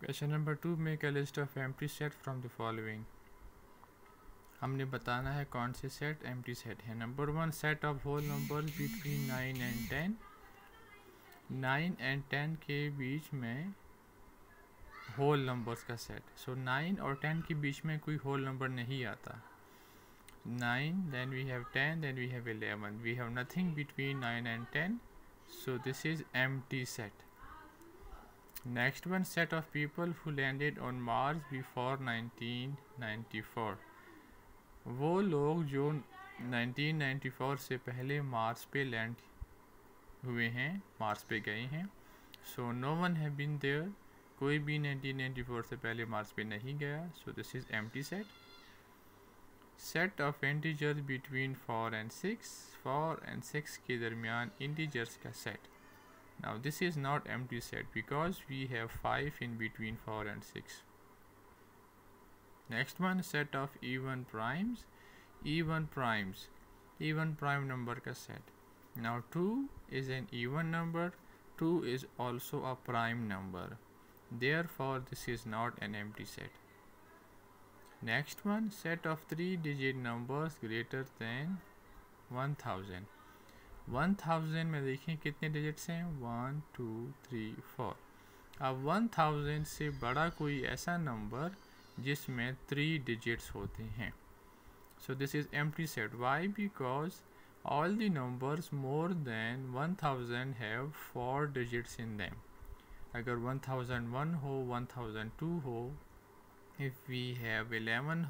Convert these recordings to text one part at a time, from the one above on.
Question number two make a list of empty set from the following हमने बताना है कौन से सेट एम्प्टी सेट है। Number one set of whole number between nine and ten nine and ten के बीच में whole numbers का सेट सो नाइन और टेन के बीच में कोई होल नंबर नहीं आता। Nine then we have ten then we have eleven we have nothing between nine and ten so this is empty set Next one, set of people who landed on Mars before 1994 वो लोग जो 1994 से पहले Mars पे land हुए हैं Mars पे गए हैं so no one have been there कोई भी 1994 से पहले मार्स पे नहीं गया so this is empty set set of integers between four and six four and six के दरमियान इंटीजर्स का set now this is not empty set because we have 5 in between 4 and 6 next one set of even primes. Even primes. Even prime number ka set. Now 2 is an even number. 2 is also a prime number. Therefore this is not an empty set. Next one set of 3 digit numbers greater than 1000 one thousand में देखें कितने digits हैं? One two three four अब one thousand से बड़ा कोई ऐसा number जिसमें थ्री डिजिट्स होते हैं। So this is empty set why because all the numbers more than one thousand have four digits in them अगर वन थाउज़ेंड वन हो वन थाउज़ेंड टू हो if we have eleven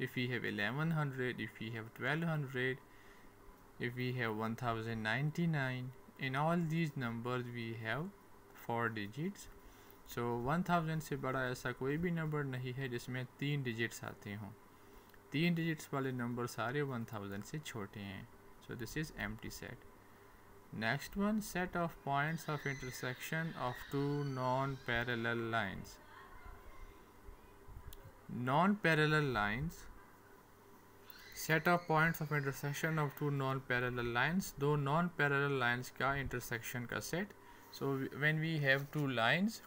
if we have eleven hundred if we have twelve hundred if we have 1099 in all these numbers we have four digits. So so, 1000 से बड़ा ऐसा कोई भी number नहीं है जिसमें तीन डिजिट्स आते हों। तीन डिजिट्स वाले नंबर सारे 1000 से छोटे हैं। So this is empty set next one set of points of intersection of two non parallel lines non parallel lines set of point of intersection of two non parallel lines दो non parallel lines का intersection का set so when we have two lines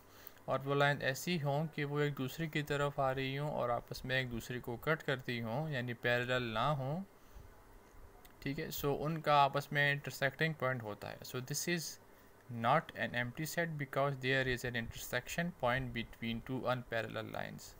और वो line ऐसी हों कि वो एक दूसरे की तरफ़ आ रही हों और आपस में एक दूसरे को कट करती हों, यानी पैरल ना हों, ठीक है? सो उनका आपस में इंटरसेक्टिंग पॉइंट होता है। So this is not an empty set because there is an intersection point between two un parallel lines